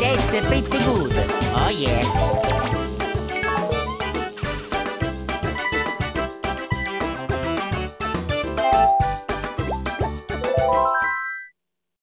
That's pretty good. Oh yeah.